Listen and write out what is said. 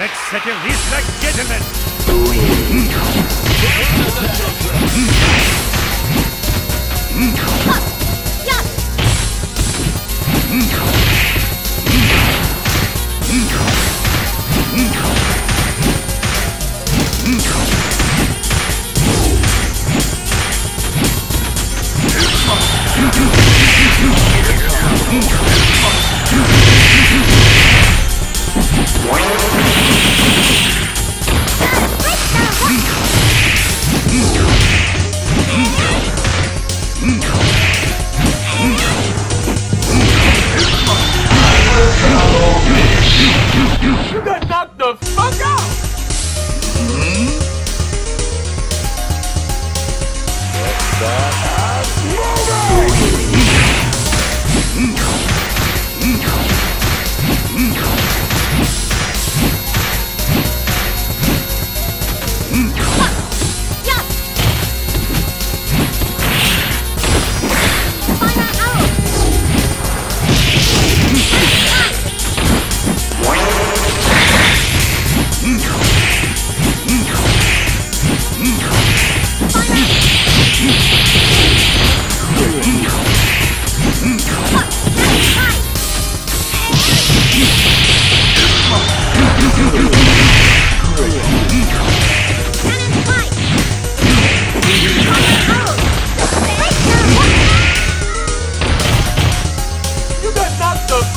Let's settle this like gentlemen. You Mm-hmm. Doctor